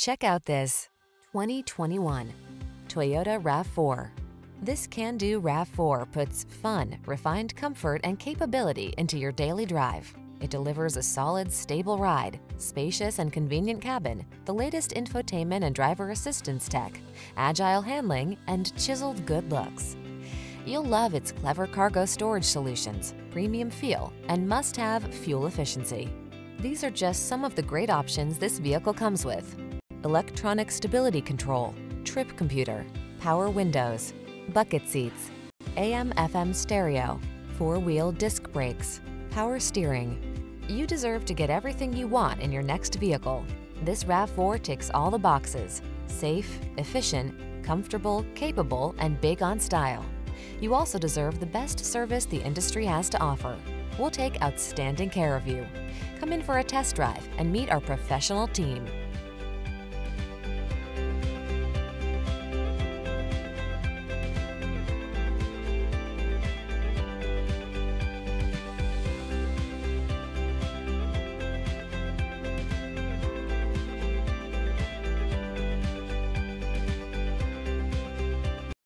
Check out this 2021 Toyota RAV4. This can-do RAV4 puts fun, refined comfort, and capability into your daily drive. It delivers a solid, stable ride, spacious and convenient cabin, the latest infotainment and driver assistance tech, agile handling, and chiseled good looks. You'll love its clever cargo storage solutions, premium feel, and must-have fuel efficiency. These are just some of the great options this vehicle comes with. Electronic stability control, trip computer, power windows, bucket seats, AM FM stereo, four-wheel disc brakes, power steering. You deserve to get everything you want in your next vehicle. This RAV4 ticks all the boxes. Safe, efficient, comfortable, capable, and big on style. You also deserve the best service the industry has to offer. We'll take outstanding care of you. Come in for a test drive and meet our professional team.